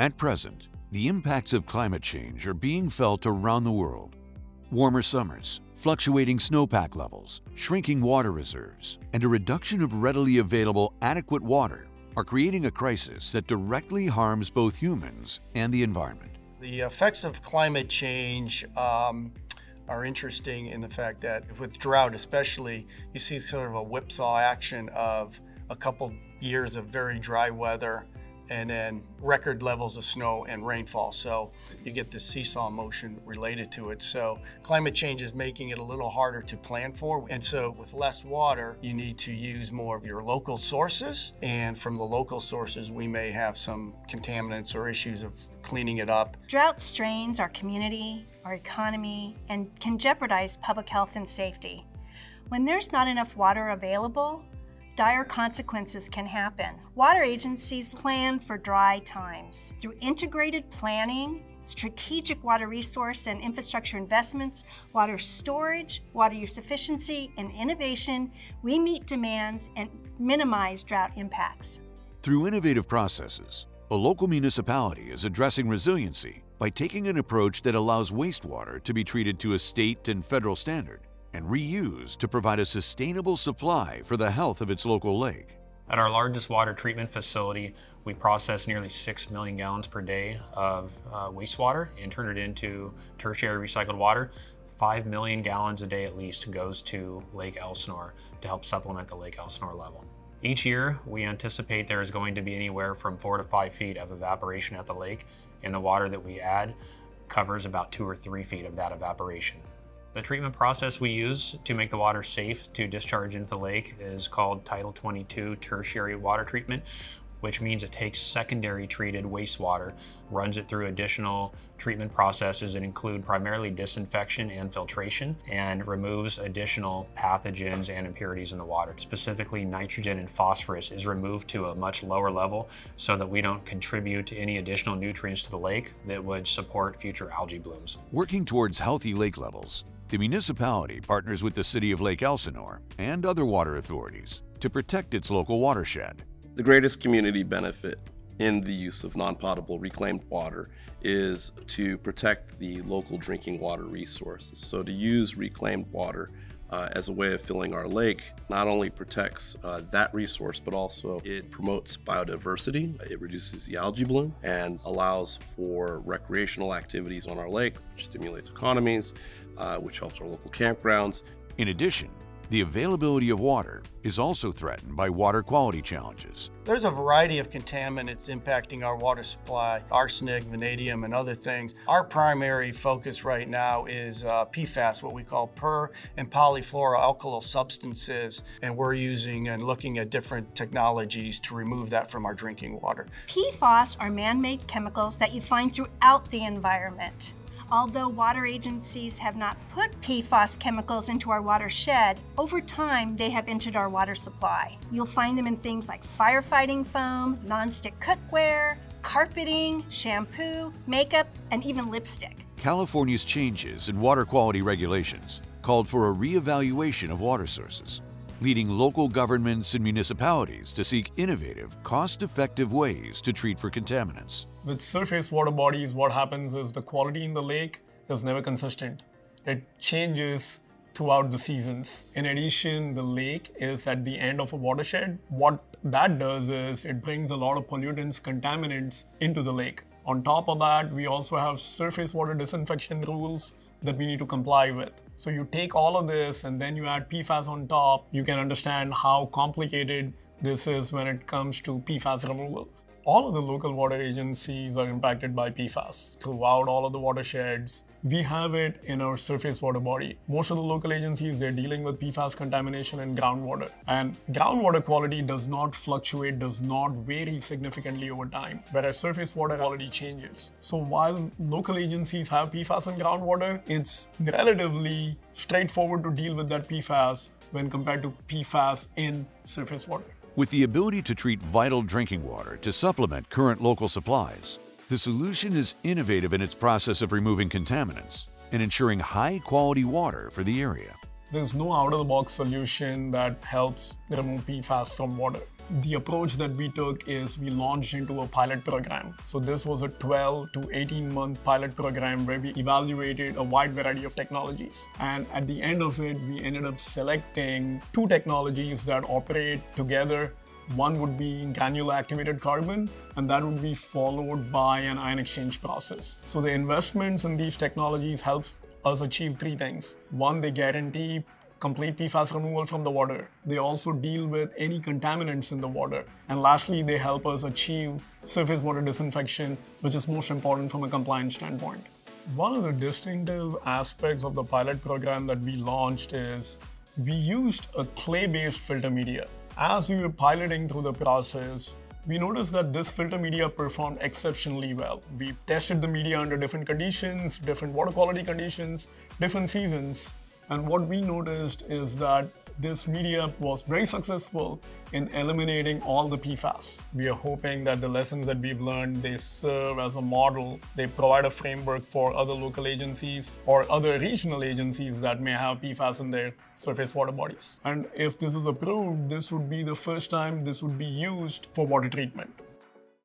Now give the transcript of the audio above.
At present, the impacts of climate change are being felt around the world. Warmer summers, fluctuating snowpack levels, shrinking water reserves, and a reduction of readily available adequate water are creating a crisis that directly harms both humans and the environment. The effects of climate change um, are interesting in the fact that with drought especially, you see sort of a whipsaw action of a couple years of very dry weather and then record levels of snow and rainfall. So you get this seesaw motion related to it. So climate change is making it a little harder to plan for. And so with less water, you need to use more of your local sources. And from the local sources, we may have some contaminants or issues of cleaning it up. Drought strains our community, our economy, and can jeopardize public health and safety. When there's not enough water available, dire consequences can happen. Water agencies plan for dry times. Through integrated planning, strategic water resource and infrastructure investments, water storage, water use efficiency, and innovation, we meet demands and minimize drought impacts. Through innovative processes, a local municipality is addressing resiliency by taking an approach that allows wastewater to be treated to a state and federal standard and reused to provide a sustainable supply for the health of its local lake. At our largest water treatment facility, we process nearly 6 million gallons per day of uh, wastewater and turn it into tertiary recycled water. 5 million gallons a day at least goes to Lake Elsinore to help supplement the Lake Elsinore level. Each year, we anticipate there is going to be anywhere from 4 to 5 feet of evaporation at the lake, and the water that we add covers about 2 or 3 feet of that evaporation. The treatment process we use to make the water safe to discharge into the lake is called Title 22 tertiary water treatment, which means it takes secondary treated wastewater, runs it through additional treatment processes that include primarily disinfection and filtration, and removes additional pathogens and impurities in the water. Specifically, nitrogen and phosphorus is removed to a much lower level so that we don't contribute any additional nutrients to the lake that would support future algae blooms. Working towards healthy lake levels, the municipality partners with the City of Lake Elsinore and other water authorities to protect its local watershed. The greatest community benefit in the use of non-potable reclaimed water is to protect the local drinking water resources. So to use reclaimed water uh, as a way of filling our lake not only protects uh, that resource, but also it promotes biodiversity, it reduces the algae bloom, and allows for recreational activities on our lake, which stimulates economies, uh, which helps our local campgrounds. In addition, the availability of water is also threatened by water quality challenges. There's a variety of contaminants impacting our water supply, arsenic, vanadium, and other things. Our primary focus right now is uh, PFAS, what we call per and polyfluoroalkyl substances, and we're using and looking at different technologies to remove that from our drinking water. PFAS are man-made chemicals that you find throughout the environment. Although water agencies have not put PFAS chemicals into our watershed, over time they have entered our water supply. You'll find them in things like firefighting foam, nonstick cookware, carpeting, shampoo, makeup, and even lipstick. California's changes in water quality regulations called for a reevaluation of water sources, leading local governments and municipalities to seek innovative, cost-effective ways to treat for contaminants. With surface water bodies, what happens is the quality in the lake is never consistent. It changes throughout the seasons. In addition, the lake is at the end of a watershed. What that does is it brings a lot of pollutants, contaminants into the lake. On top of that, we also have surface water disinfection rules that we need to comply with. So you take all of this and then you add PFAS on top, you can understand how complicated this is when it comes to PFAS removal. All of the local water agencies are impacted by PFAS throughout all of the watersheds. We have it in our surface water body. Most of the local agencies, they're dealing with PFAS contamination in groundwater. And groundwater quality does not fluctuate, does not vary significantly over time, whereas surface water quality changes. So while local agencies have PFAS in groundwater, it's relatively straightforward to deal with that PFAS when compared to PFAS in surface water. With the ability to treat vital drinking water to supplement current local supplies, the solution is innovative in its process of removing contaminants and ensuring high-quality water for the area. There's no out-of-the-box solution that helps remove PFAS from water. the approach that we took is we launched into a pilot program. So this was a 12 to 18 month pilot program where we evaluated a wide variety of technologies. And at the end of it, we ended up selecting two technologies that operate together one would be granular activated carbon, and that would be followed by an ion exchange process. So the investments in these technologies help us achieve three things. One, they guarantee complete PFAS removal from the water. They also deal with any contaminants in the water. And lastly, they help us achieve surface water disinfection, which is most important from a compliance standpoint. One of the distinctive aspects of the pilot program that we launched is we used a clay-based filter media. As we were piloting through the process, we noticed that this filter media performed exceptionally well. We tested the media under different conditions, different water quality conditions, different seasons, and what we noticed is that this media was very successful in eliminating all the PFAS. We are hoping that the lessons that we've learned, they serve as a model. They provide a framework for other local agencies or other regional agencies that may have PFAS in their surface water bodies. And if this is approved, this would be the first time this would be used for water treatment.